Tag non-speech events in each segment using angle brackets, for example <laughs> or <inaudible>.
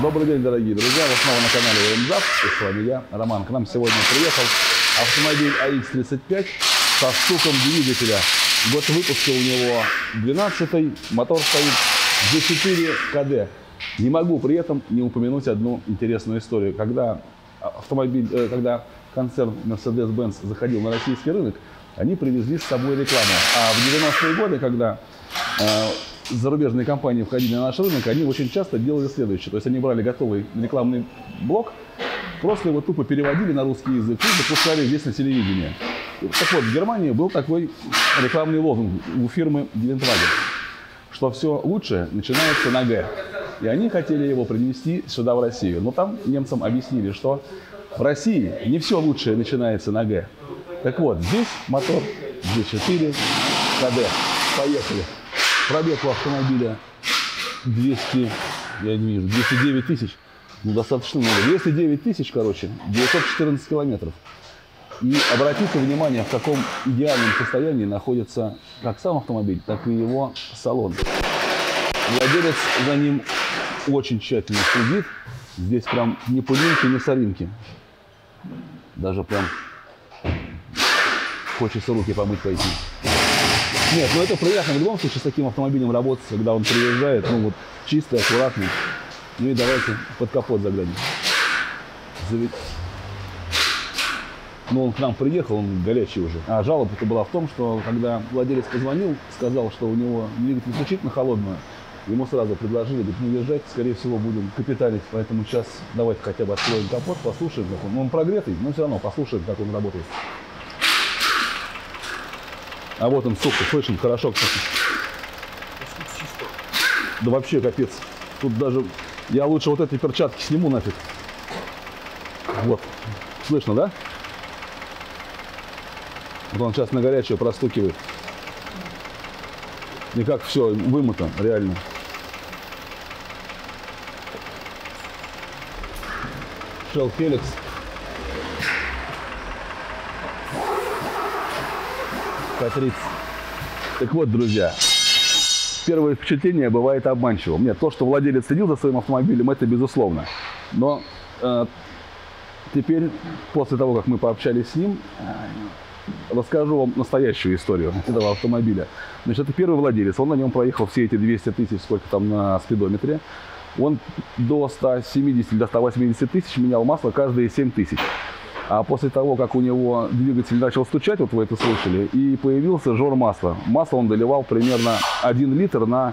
Добрый день, дорогие друзья. Вы снова на канале ВМЗАП. И с вами я, Роман. К нам сегодня приехал автомобиль АХ-35 со стуком двигателя. Год выпуска у него 12 мотор стоит G4 КД. Не могу при этом не упомянуть одну интересную историю. Когда автомобиль, э, когда концерн Mercedes-Benz заходил на российский рынок, они привезли с собой рекламу. А в 90-е годы, когда э, зарубежные компании входили на наш рынок, они очень часто делали следующее. То есть они брали готовый рекламный блок, просто его тупо переводили на русский язык и запускали здесь на телевидение. Так вот, в Германии был такой рекламный лозунг у фирмы Гелендваген, что все лучшее начинается на «Г». И они хотели его принести сюда, в Россию. Но там немцам объяснили, что в России не все лучшее начинается на «Г». Так вот, здесь мотор G4 КД. Поехали. Пробег у автомобиля 200, я не вижу, 209 тысяч. Ну, достаточно много. 209 тысяч, короче, 914 километров. И обратите внимание, в каком идеальном состоянии находится как сам автомобиль, так и его салон. Владелец за ним очень тщательно следит. Здесь прям ни пылинки, ни соринки. Даже прям хочется руки помыть пойти. Нет, ну это приятно в любом случае с таким автомобилем работать, когда он приезжает, ну вот чистый, аккуратный. Ну и давайте под капот заглянем. Завед... Ну, он к нам приехал, он горячий уже. А жалоба-то была в том, что когда владелец позвонил, сказал, что у него двигатель исключительно холодный, ему сразу предложили, говорит, ну езжайте, скорее всего, будем капиталить, поэтому сейчас давайте хотя бы откроем капот, послушаем, как он. Ну, он прогретый, но все равно послушаем, как он работает. А вот он, сука, слышим, хорошо, кстати. Да вообще капец. Тут даже... Я лучше вот эти перчатки сниму нафиг. Вот. Слышно, да? Вот он сейчас на горячее простукивает. И как все вымыто, реально. Shell Helix. К-30. Так вот, друзья, первое впечатление бывает обманчивым. Нет, то, что владелец следил за своим автомобилем, это безусловно. Но э, теперь, после того, как мы пообщались с ним, э, расскажу вам настоящую историю этого автомобиля. Значит, это первый владелец. Он на нем проехал все эти 200 тысяч, сколько там на спидометре. Он до 170, до 180 тысяч менял масло каждые 7 тысяч. А после того, как у него двигатель начал стучать, вот вы это слышали, и появился жор масла. Масло он доливал примерно 1 литр на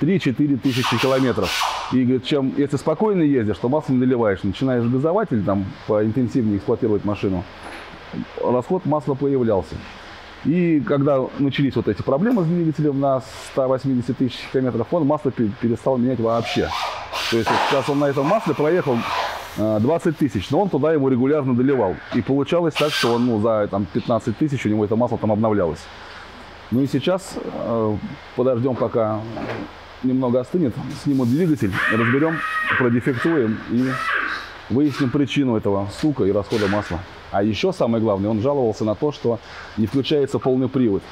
3-4 тысячи километров. И говорит, чем, если спокойно ездишь, то масло не доливаешь. Начинаешь газовать или там поинтенсивнее эксплуатировать машину, расход масла появлялся. И когда начались вот эти проблемы с двигателем на 180 тысяч километров, он масло перестал менять вообще. То есть сейчас он на этом масле проехал 20 тысяч, но он туда его регулярно доливал. И получалось так, что он ну, за там, 15 тысяч у него это масло там обновлялось. Ну и сейчас э, подождем, пока немного остынет, снимут двигатель, разберем, продефектуем и выясним причину этого сука и расхода масла. А еще самое главное, он жаловался на то, что не включается полный привод.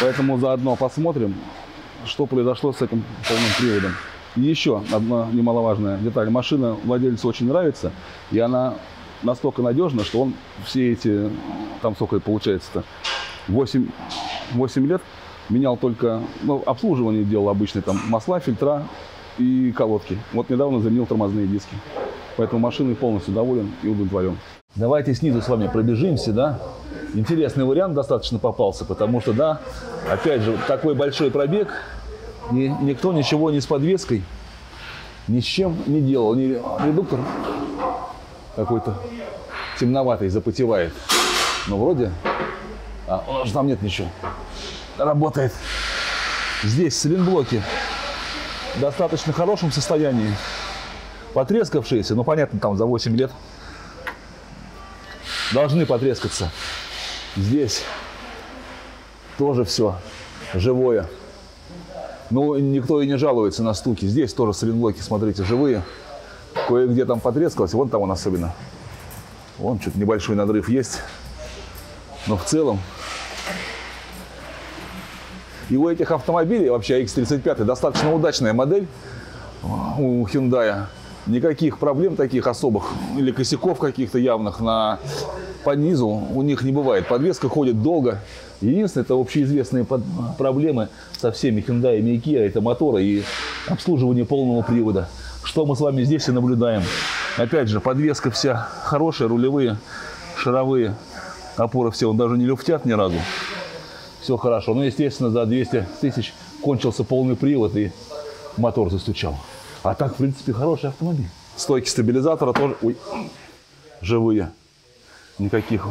Поэтому заодно посмотрим, что произошло с этим полным приводом. И еще одна немаловажная деталь. Машина владельцу очень нравится, и она настолько надежна, что он все эти, там сколько получается-то, 8, 8 лет менял только, ну, обслуживание делал обычные, там, масла, фильтра и колодки. Вот недавно заменил тормозные диски. Поэтому машиной полностью доволен и удовлетворен. Давайте снизу с вами пробежимся, да. Интересный вариант достаточно попался, потому что, да, опять же, такой большой пробег, и никто ничего ни с подвеской, ни с чем не делал. Ни редуктор какой-то темноватый запотевает. Но вроде... А, у нас же там нет ничего. Работает. Здесь сайлентблоки в достаточно хорошем состоянии. Потрескавшиеся, ну понятно, там за 8 лет должны потрескаться. Здесь тоже все живое. Ну, никто и не жалуется на стуки. Здесь тоже сайлентблоки, смотрите, живые. Кое-где там потрескалось, вон там он особенно. Вон что-то небольшой надрыв есть. Но в целом... И у этих автомобилей, вообще X35, достаточно удачная модель у Hyundai. Никаких проблем таких особых или косяков каких-то явных на по низу у них не бывает. Подвеска ходит долго. Единственное, это общеизвестные проблемы со всеми Hyundai и Kia, это моторы и обслуживание полного привода. Что мы с вами здесь и наблюдаем. Опять же, подвеска вся хорошая, рулевые, шаровые, опоры все, он даже не люфтят ни разу. Все хорошо. Ну, естественно, за 200 тысяч кончился полный привод и мотор застучал. А так, в принципе, хороший автомобиль. Стойки стабилизатора тоже, ой, живые. Никаких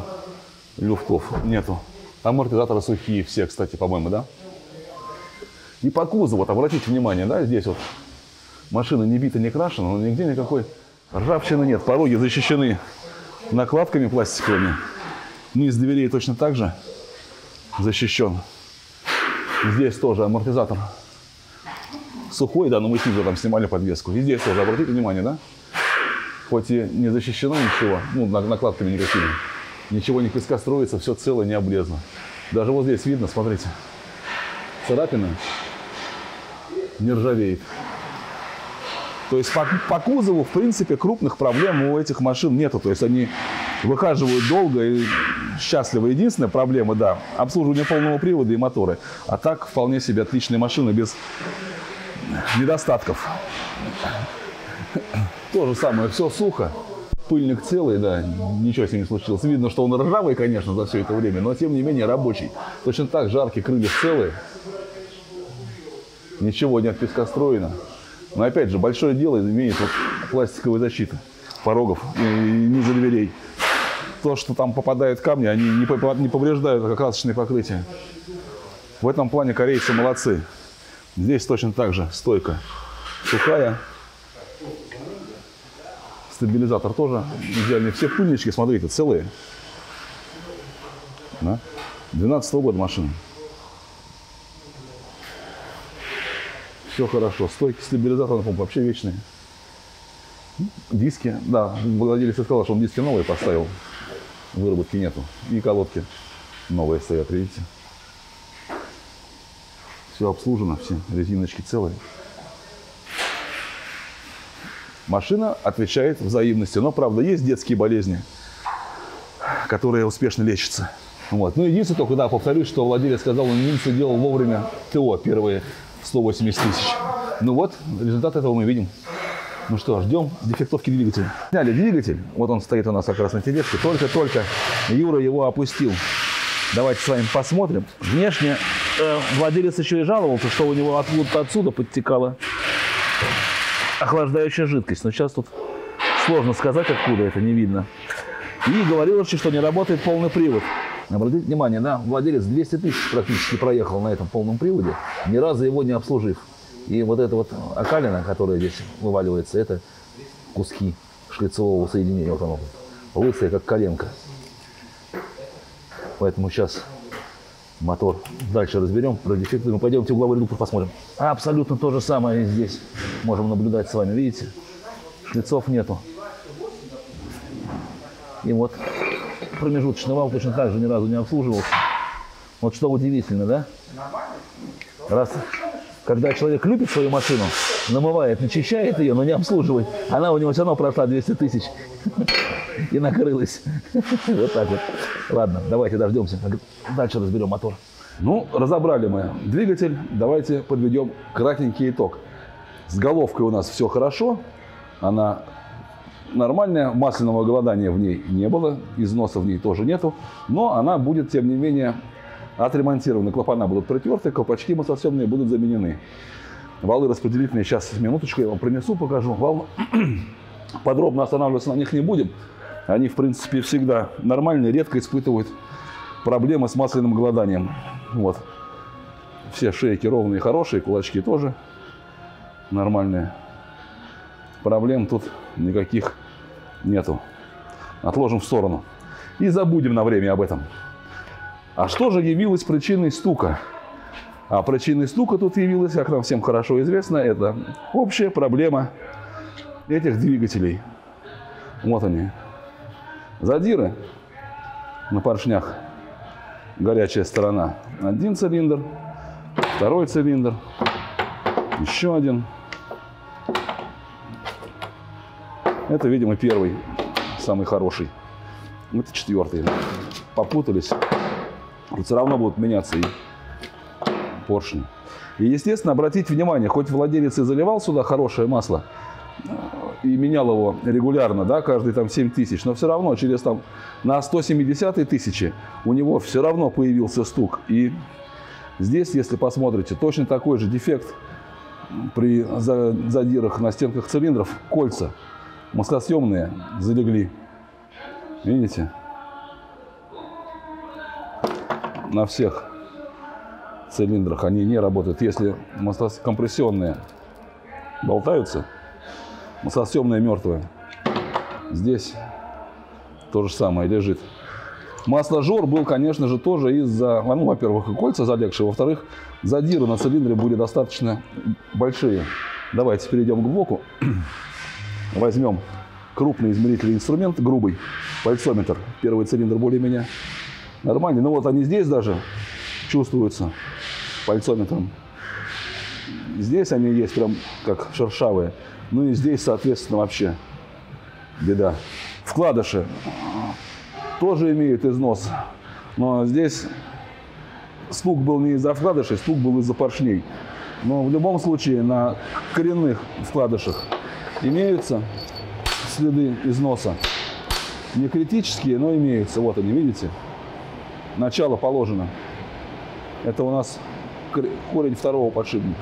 люфтов нету. Амортизаторы сухие все, кстати, по-моему, да? И по кузову, вот обратите внимание, да, здесь вот машина не бита, не крашена, но нигде никакой ржавчины нет. Пороги защищены накладками пластиковыми. Низ дверей точно так же защищен. Здесь тоже амортизатор сухой, да, но мы снизу там снимали подвеску. И здесь тоже, обратите внимание, да? Хоть и не защищено ничего, ну, на- накладками никакими. Ничего не пескостроится, все целое, не облезло. Даже вот здесь видно, смотрите, царапина не ржавеет. То есть по, по кузову, в принципе, крупных проблем у этих машин нету. То есть они выхаживают долго и счастливы. Единственная проблема, да, обслуживание полного привода и моторы. А так вполне себе отличные машины без недостатков. То же самое, все сухо. Пыльник целый, да, ничего с ним не случилось. Видно, что он ржавый, конечно, за все это время, но тем не менее рабочий. Точно так, жаркие крылья целые. Ничего не от пескостроено. Но опять же, большое дело имеет вот пластиковая защита порогов и низа дверей. То, что там попадают камни, они не по- не повреждают окрасочные покрытия. В этом плане корейцы молодцы. Здесь точно так же стойка сухая. Стабилизатор тоже идеальный. Все пыльнички, смотрите, целые. Да? 12 года машина. Все хорошо. Стойки стабилизатора, по-моему, вообще вечные. Диски, да, владелец сказал, что он диски новые поставил. Выработки нету. И колодки новые стоят, видите. Все обслужено, все резиночки целые. Машина отвечает взаимностью. Но, правда, есть детские болезни, которые успешно лечатся. Вот. Ну, единственное только, да, повторюсь, что владелец сказал, он немцы делал вовремя ТО первые 180 тысяч. Ну вот, результат этого мы видим. Ну что, ждем дефектовки двигателя. Сняли двигатель, вот он стоит у нас как раз на тележке, только-только Юра его опустил. Давайте с вами посмотрим. Внешне э, владелец еще и жаловался, что у него откуда-то отсюда подтекала охлаждающая жидкость. Но сейчас тут сложно сказать, откуда это не видно. И говорил еще, что не работает полный привод. Обратите внимание, да, владелец 200 тысяч практически проехал на этом полном приводе, ни разу его не обслужив. И вот эта вот окалина, которая здесь вываливается, это куски шлицевого соединения. Вот оно, лысое, как коленка. Поэтому сейчас мотор дальше разберем, продефектуем. Пойдемте угловой редуктор посмотрим. Абсолютно то же самое здесь можем наблюдать с вами. Видите, шлицов нету. И вот промежуточный вал точно так же ни разу не обслуживался. Вот что удивительно, да? Раз, когда человек любит свою машину, намывает, начищает ее, но не обслуживает, она у него все равно прошла 200 тысяч и накрылась. <laughs> Вот так вот. Ладно, давайте дождемся. Дальше разберем мотор. Ну, разобрали мы двигатель. Давайте подведем кратенький итог. С головкой у нас все хорошо. Она нормальная, масляного голодания в ней не было, износа в ней тоже нету, но она будет, тем не менее, отремонтирована. Клапана будут притерты, колпачки мотосъемные будут заменены. Валы распределительные сейчас, минуточку, я вам принесу, покажу. Вал... <clears throat> Подробно останавливаться на них не будем. Они, в принципе, всегда нормальные, редко испытывают проблемы с масляным голоданием. Вот. Все шейки ровные, хорошие, кулачки тоже нормальные. Проблем тут никаких нету. Отложим в сторону. И забудем на время об этом. А что же явилось причиной стука? А причиной стука тут явилась, как нам всем хорошо известно, это общая проблема этих двигателей. Вот они. Задиры на поршнях. Горячая сторона. Один цилиндр, второй цилиндр, еще один. Это, видимо, первый, самый хороший. Это четвертый. Попутались. Все равно будут меняться и поршни. И, естественно, обратите внимание, хоть владелец и заливал сюда хорошее масло, и менял его регулярно, да, каждые там 7 тысяч, но все равно через там на 170 тысячи у него все равно появился стук. И здесь, если посмотрите, точно такой же дефект при задирах на стенках цилиндров, кольца маслосъемные залегли. Видите? На всех цилиндрах они не работают. Если компрессионные болтаются, маслосъемные мертвые. Здесь то же самое лежит. Масложор был, конечно же, тоже из-за, ну, во-первых, кольца залегшие, во-вторых, задиры на цилиндре были достаточно большие. Давайте перейдем к блоку. <clears throat> Возьмем крупный измерительный инструмент, грубый, пальцометр. Первый цилиндр более-менее нормальный. Ну вот они здесь даже чувствуются пальцометром. Здесь они есть прям как шершавые. Ну и здесь, соответственно, вообще беда. Вкладыши тоже имеют износ. Но здесь стук был не из-за вкладышей, стук был из-за поршней. Но в любом случае на коренных вкладышах имеются следы износа. Не критические, но имеются. Вот они, видите? Начало положено. Это у нас корень второго подшипника,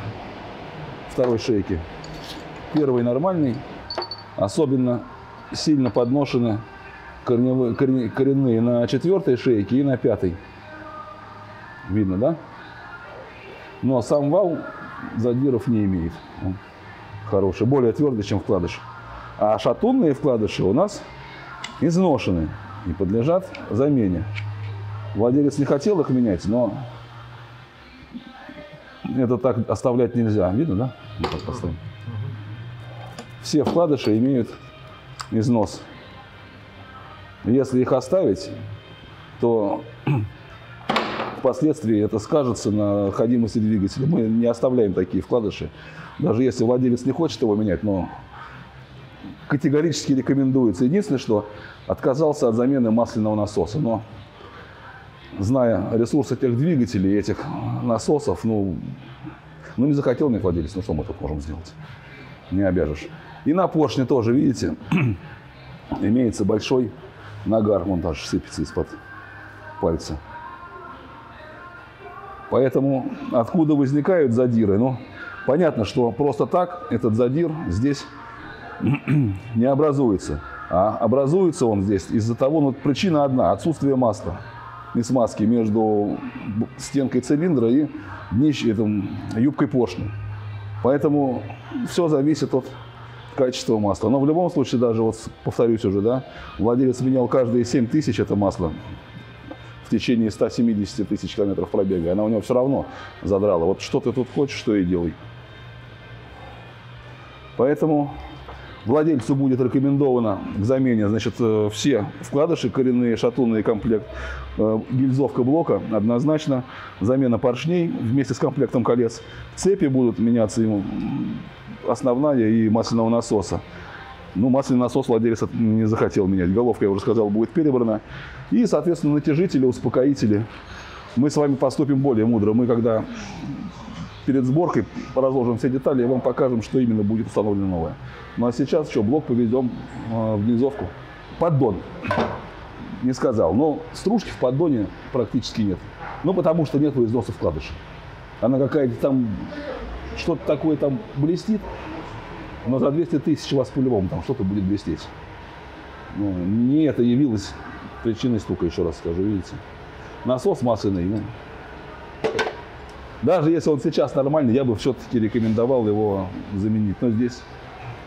второй шейки. Первый нормальный, особенно сильно подношены корневые, коренные на четвертой шейке и на пятой. Видно, да? Но сам вал задиров не имеет. Он хороший, более твердый, чем вкладыш. А шатунные вкладыши у нас изношены и подлежат замене. Владелец не хотел их менять, но это так оставлять нельзя. Видно, да? Все вкладыши имеют износ. Если их оставить, то впоследствии это скажется на ходимости двигателя. Мы не оставляем такие вкладыши. Даже если владелец не хочет его менять, но категорически рекомендуется. Единственное, что отказался от замены масляного насоса. Но зная ресурсы этих двигателей, этих насосов, ну, ну не захотел мне владелец, ну что мы тут можем сделать? Не обяжешь. И на поршне тоже, видите, <clears throat> имеется большой нагар, вон даже сыпется из-под пальца. Поэтому откуда возникают задиры? Ну, понятно, что просто так этот задир здесь <clears throat> не образуется. А образуется он здесь из-за того, ну, причина одна – отсутствие масла и смазки между стенкой цилиндра и днищ, этим, юбкой поршня. Поэтому все зависит от качества масла. Но в любом случае, даже вот повторюсь уже, да, владелец менял каждые 7 тысяч это масло в течение 170 тысяч километров пробега. Она у него все равно задрала. Вот что ты тут хочешь, что и делай. Поэтому Владельцу будет рекомендовано к замене значит, э, все вкладыши, коренные, шатунные комплект, э, гильзовка блока, однозначно, замена поршней вместе с комплектом колец. Цепи будут меняться ему основная и масляного насоса. Ну, масляный насос владелец не захотел менять. Головка, я уже сказал, будет перебрана. И, соответственно, натяжители, успокоители. Мы с вами поступим более мудро. Мы, когда перед сборкой разложим все детали и вам покажем, что именно будет установлено новое. Ну а сейчас что, блок поведем э, в низовку. Поддон. Не сказал. Но стружки в поддоне практически нет. Ну потому что нет износа вкладыша. Она какая-то там, что-то такое там блестит, но за 200 тысяч у вас по-любому там что-то будет блестеть. Ну, не это явилось причиной стука, еще раз скажу, видите. Насос масляный, ну, даже если он сейчас нормальный, я бы все-таки рекомендовал его заменить. Но здесь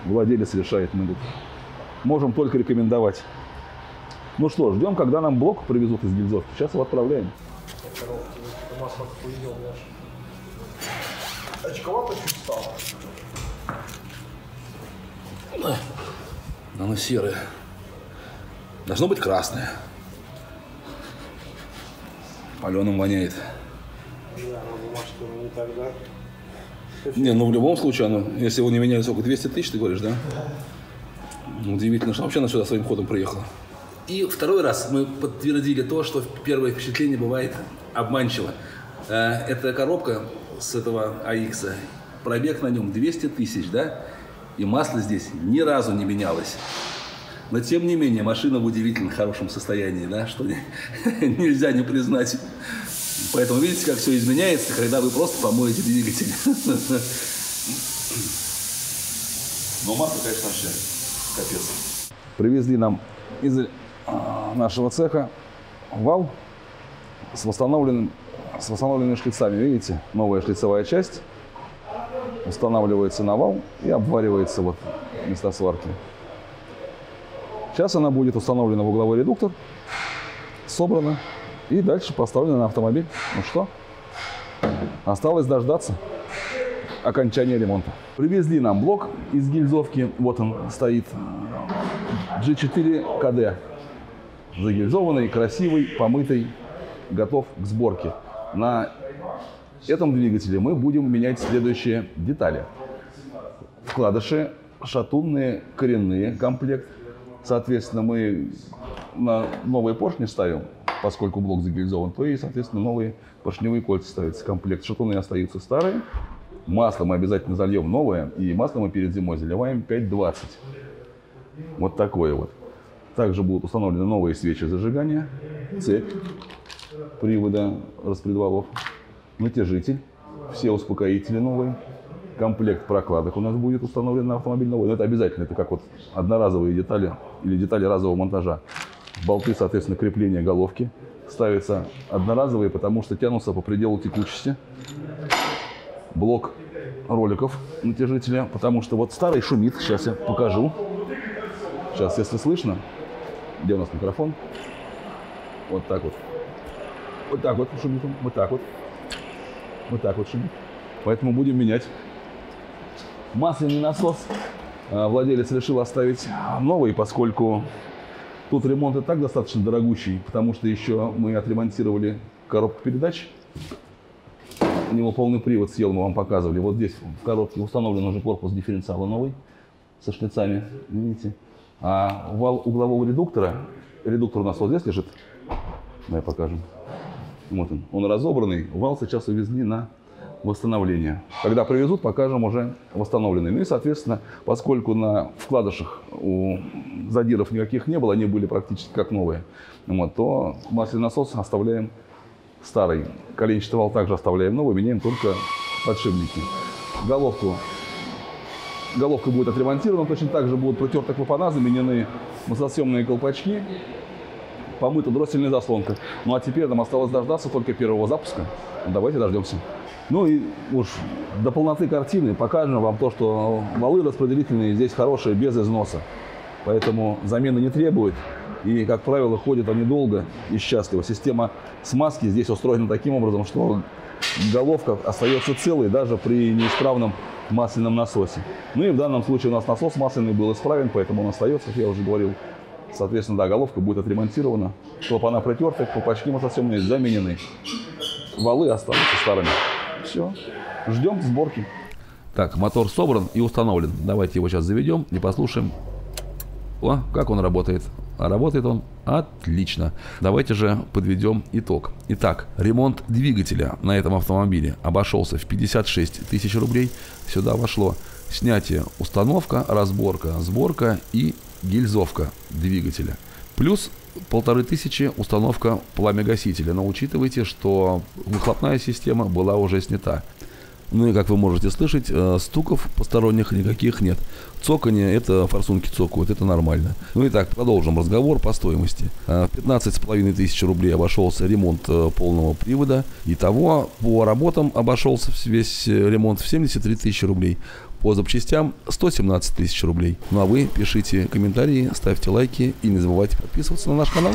владелец решает, мы тут можем только рекомендовать. Ну что, ждем, когда нам блок привезут из гильзовки. Сейчас его отправляем. Очковато чуть стало. Оно серое. Должно быть красное. Паленым воняет не тогда. Не, ну в любом случае, оно, если его не меняли сколько, 200 тысяч, ты говоришь, да? Удивительно, что вообще она сюда своим ходом приехала. И второй раз мы подтвердили то, что первое впечатление бывает обманчиво. Э, эта коробка с этого AX, пробег на нем 200 тысяч, да? И масло здесь ни разу не менялось. Но тем не менее, машина в удивительно хорошем состоянии, да, что <laughs> нельзя не признать. Поэтому видите, как все изменяется, когда вы просто помоете двигатель. Но масло, конечно, вообще капец. Привезли нам из а, нашего цеха вал с восстановленным с восстановленными шлицами. Видите, новая шлицевая часть устанавливается на вал и обваривается вот места сварки. Сейчас она будет установлена в угловой редуктор, собрана и дальше поставлена на автомобиль. Ну что, осталось дождаться окончания ремонта. Привезли нам блок из гильзовки. Вот он стоит. G4 КД. Загильзованный, красивый, помытый, готов к сборке. На этом двигателе мы будем менять следующие детали. Вкладыши, шатунные, коренные комплект. Соответственно, мы на новые поршни ставим, поскольку блок загильзован, то и, соответственно, новые поршневые кольца ставятся в комплект. Шатуны остаются старые. Масло мы обязательно зальем новое. И масло мы перед зимой заливаем 5,20. Вот такое вот. Также будут установлены новые свечи зажигания, цепь привода распредвалов, натяжитель, все успокоители новые, комплект прокладок у нас будет установлен на автомобиль новый. Но это обязательно, это как вот одноразовые детали или детали разового монтажа. Болты, соответственно, крепления головки ставятся одноразовые, потому что тянутся по пределу текучести. Блок роликов натяжителя, потому что вот старый шумит. Сейчас я покажу. Сейчас, если слышно. Где у нас микрофон? Вот так вот. Вот так вот шумит он. Вот так вот. Вот так вот шумит. Поэтому будем менять. Масляный насос. А, владелец решил оставить новый, поскольку тут ремонт и так достаточно дорогущий, потому что еще мы отремонтировали коробку передач. У него полный привод съел, мы вам показывали. Вот здесь в коробке установлен уже корпус дифференциала новый со шлицами, видите. А вал углового редуктора, редуктор у нас вот здесь лежит, давай покажем. Вот он, он разобранный, вал сейчас увезли на восстановление. Когда привезут, покажем уже восстановленный. Ну и, соответственно, поскольку на вкладышах у задиров никаких не было, они были практически как новые, вот, то масляный насос оставляем старый. Коленчатый вал также оставляем новый, меняем только подшипники. Головку головка будет отремонтирована, точно так же будут протерты клапана, заменены маслосъемные колпачки, помыта дроссельная заслонка. Ну а теперь нам осталось дождаться только первого запуска. Давайте дождемся. Ну и уж до полноты картины покажем вам то, что валы распределительные здесь хорошие, без износа. Поэтому замены не требует. И, как правило, ходят они долго и счастливо. Система смазки здесь устроена таким образом, что головка остается целой даже при неисправном масляном насосе. Ну и в данном случае у нас насос масляный был исправен, поэтому он остается, как я уже говорил. Соответственно, да, головка будет отремонтирована, клапана протерты, колпачки маслосъемные заменены. Валы останутся старыми. Все, ждем сборки. Так, мотор собран и установлен. Давайте его сейчас заведем и послушаем. О, как он работает. А работает он отлично. Давайте же подведем итог. Итак, ремонт двигателя на этом автомобиле обошелся в 56 тысяч рублей. Сюда вошло снятие, установка, разборка, сборка и гильзовка двигателя. Плюс полторы тысячи установка пламя-гасителя. Но учитывайте, что выхлопная система была уже снята. Ну и как вы можете слышать, э, стуков посторонних никаких нет. Цоканье, это форсунки цокают, это нормально. Ну и так, продолжим разговор по стоимости. 15,5 э, тысяч рублей обошелся ремонт э, полного привода. Итого по работам обошелся весь ремонт в 73 тысячи рублей. По запчастям 117 тысяч рублей. Ну а вы пишите комментарии, ставьте лайки и не забывайте подписываться на наш канал.